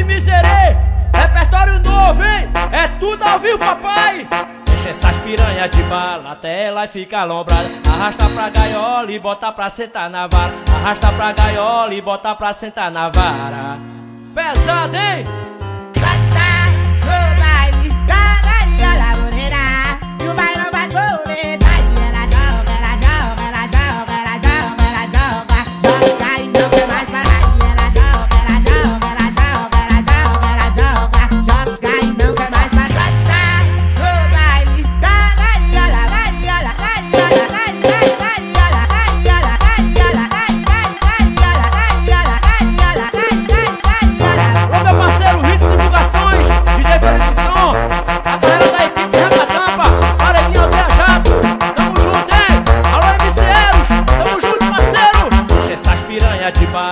de miserê, repertório novo, hein? É tudo ao vivo, papai. Deixa essas piranha de bala até ela fica alombrada. Arrasta pra gaiola e bota pra sentar na vara. Arrasta pra gaiola e bota pra sentar na vara. Pesado, hein?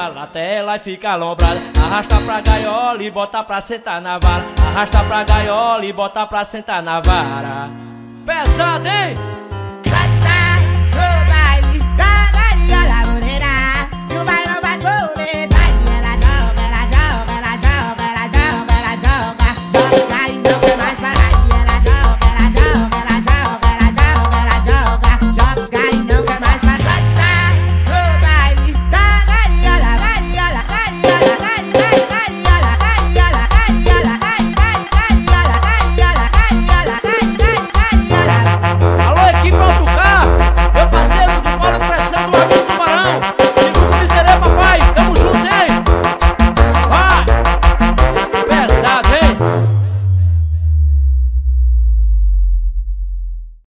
De bala até ela fica alombrada. Arrasta pra gaiola e bota pra sentar na vara. Arrasta pra gaiola e bota pra sentar na vara. Pesado, hein?